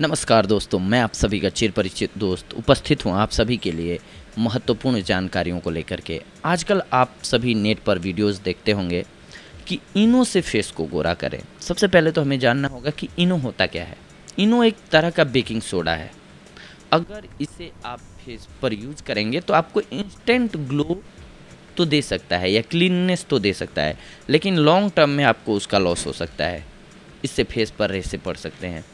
नमस्कार दोस्तों, मैं आप सभी का चिर परिचित दोस्त उपस्थित हूँ आप सभी के लिए महत्वपूर्ण जानकारियों को लेकर के। आजकल आप सभी नेट पर वीडियोस देखते होंगे कि इनो से फेस को गोरा करें। सबसे पहले तो हमें जानना होगा कि इनो होता क्या है। इनो एक तरह का बेकिंग सोडा है। अगर इसे आप फेस पर यूज़ करेंगे तो आपको इंस्टेंट ग्लो तो दे सकता है या क्लीननेस तो दे सकता है, लेकिन लॉन्ग टर्म में आपको उसका लॉस हो सकता है। इससे फेस पर रेसे पड़ सकते हैं।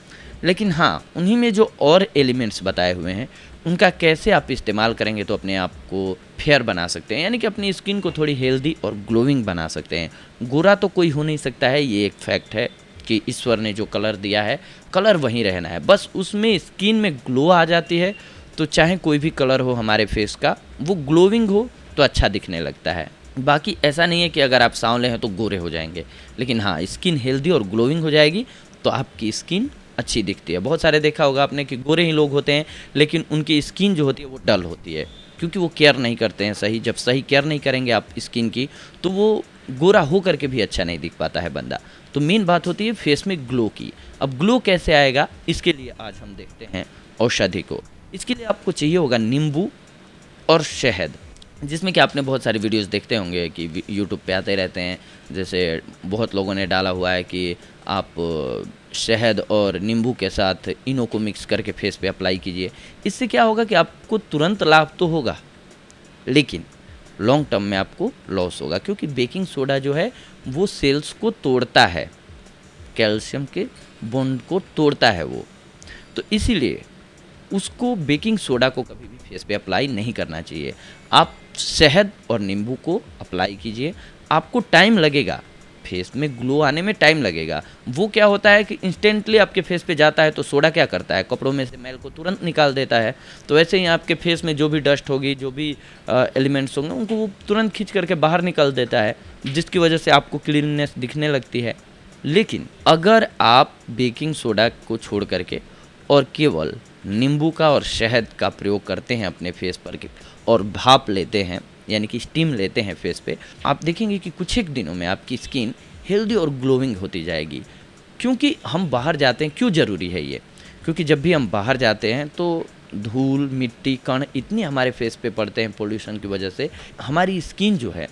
लेकिन हाँ उन्हीं में जो और एलिमेंट्स बताए हुए हैं, उनका कैसे आप इस्तेमाल करेंगे तो अपने आप को फेयर बना सकते हैं, यानी कि अपनी स्किन को थोड़ी हेल्दी और ग्लोइंग बना सकते हैं। गोरा तो कोई हो नहीं सकता है, ये एक फैक्ट है कि ईश्वर ने जो कलर दिया है, कलर वहीं रहना है। बस उसमें स्किन में ग्लो आ जाती है तो चाहे कोई भी कलर हो हमारे फेस का, वो ग्लोविंग हो तो अच्छा दिखने लगता है। बाकी ऐसा नहीं है कि अगर आप सांवले हैं तो गोरे हो जाएँगे, लेकिन हाँ स्किन हेल्दी और ग्लोइंग हो जाएगी तो आपकी स्किन अच्छी दिखती है। बहुत सारे देखा होगा आपने कि गोरे ही लोग होते हैं, लेकिन उनकी स्किन जो होती है वो डल होती है, क्योंकि वो केयर नहीं करते हैं सही। जब सही केयर नहीं करेंगे आप स्किन की तो वो गोरा हो करके भी अच्छा नहीं दिख पाता है बंदा। तो मेन बात होती है फेस में ग्लो की। अब ग्लो कैसे आएगा, इसके लिए आज हम देखते हैं औषधि को। इसके लिए आपको चाहिए होगा नींबू और शहद। जिसमें कि आपने बहुत सारे वीडियोस देखते होंगे कि यूट्यूब पे आते रहते हैं। जैसे बहुत लोगों ने डाला हुआ है कि आप शहद और नींबू के साथ इनो को मिक्स करके फेस पे अप्लाई कीजिए। इससे क्या होगा कि आपको तुरंत लाभ तो होगा, लेकिन लॉन्ग टर्म में आपको लॉस होगा, क्योंकि बेकिंग सोडा जो है, वो सेल्स को तोड़ता है। कैल्शियम के बॉन्ड को तोड़ता है वो। तो इसीलिए उसको बेकिंग सोडा को कभी भी फेस पे अप्लाई नहीं करना चाहिए। आप शहद और नींबू को अप्लाई कीजिए। आपको टाइम लगेगा। फेस में ग्लो आने में टाइम लगेगा। वो क्या होता है कि इंस्टेंटली आपके फेस पे जाता है तो सोडा क्या करता है? कपड़ों में से मैल को तुरंत निकाल देता है। तो वैसे ही आपके फेस में जो भी डस्ट होगी, जो भी एलिमेंट्स होंगे, उनको वो तुरंत खींच करके बाहर निकाल देता है, जिसकी वजह से आपको क्लीननेस दिखने लगती है। लेकिन अगर आप बेकिंग सोडा को छोड़ करके और केवल नींबू का और शहद का प्रयोग करते हैं अपने फेस पर और भाप लेते हैं, यानी कि स्टीम लेते हैं फेस पे। आप देखेंगे कि कुछ एक दिनों में आपकी स्किन हेल्दी और ग्लोइंग होती जाएगी। क्योंकि हम बाहर जाते हैं, क्यों ज़रूरी है ये? क्योंकि जब भी हम बाहर जाते हैं तो धूल, मिट्टी, कण इतनी हमारे फेस पे पड़ते हैं पोल्यूशन की वजह से। हमारी स्किन जो है,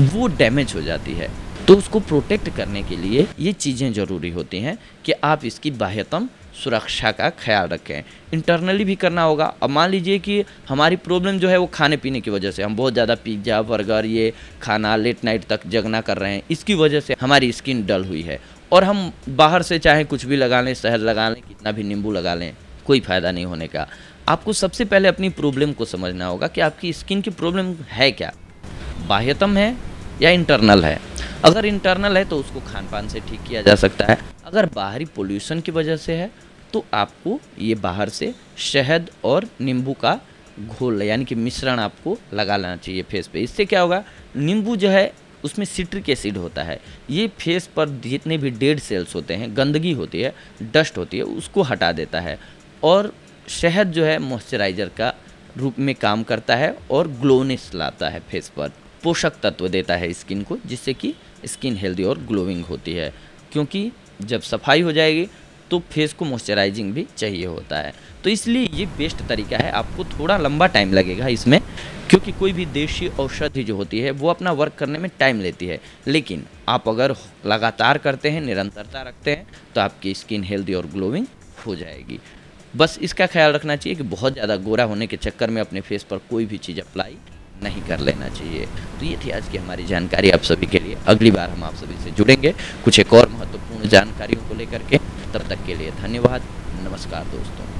वो डैमेज हो जाती है। तो उसको प्रोटेक्ट करने के लिए ये चीज़ें ज़रूरी होती हैं कि आप इसकी बाह्यतम सुरक्षा का ख्याल रखें। इंटरनली भी करना होगा। अब मान लीजिए कि हमारी प्रॉब्लम जो है वो खाने पीने की वजह से, हम बहुत ज़्यादा पिज़्ज़ा बर्गर ये खाना लेट नाइट तक जगना कर रहे हैं, इसकी वजह से हमारी स्किन डल हुई है। और हम बाहर से चाहे कुछ भी लगा लें, शहद लगा लें, कितना भी नींबू लगा लें, कोई फ़ायदा नहीं होने का। आपको सबसे पहले अपनी प्रॉब्लम को समझना होगा कि आपकी स्किन की प्रॉब्लम है क्या? बाह्यतम है या इंटरनल है? अगर इंटरनल है तो उसको खान पान से ठीक किया जा सकता है। अगर बाहरी पोल्यूशन की वजह से है तो आपको ये बाहर से शहद और नींबू का घोल, यानी कि मिश्रण आपको लगा लेना चाहिए फेस पे। इससे क्या होगा, नींबू जो है, उसमें सिट्रिक एसिड होता है। ये फेस पर जितने भी डेड सेल्स होते हैं, गंदगी होती है डस्ट होती है, उसको हटा देता है। और शहद जो है मॉइस्चराइज़र का रूप में काम करता है और ग्लोनेस लाता है फेस पर। पोषक तत्व देता है स्किन को, जिससे कि स्किन हेल्दी और ग्लोइंग होती है। क्योंकि जब सफ़ाई हो जाएगी तो फेस को मॉइस्चराइजिंग भी चाहिए होता है। तो इसलिए ये बेस्ट तरीका है। आपको थोड़ा लंबा टाइम लगेगा इसमें, क्योंकि कोई भी देशी औषधि जो होती है, वो अपना वर्क करने में टाइम लेती है। लेकिन आप अगर लगातार करते हैं, निरंतरता रखते हैं तो आपकी स्किन हेल्दी और ग्लोइंग हो जाएगी। बस इसका ख्याल रखना चाहिए कि बहुत ज़्यादा गोरा होने के चक्कर में अपने फेस पर कोई भी चीज़ अप्लाई नहीं कर लेना चाहिए। तो ये थी आज की हमारी जानकारी आप सभी के लिए। अगली बार हम आप सभी से जुड़ेंगे कुछ एक और महत्वपूर्ण जानकारियों को लेकर के। तब तक के लिए धन्यवाद। नमस्कार दोस्तों।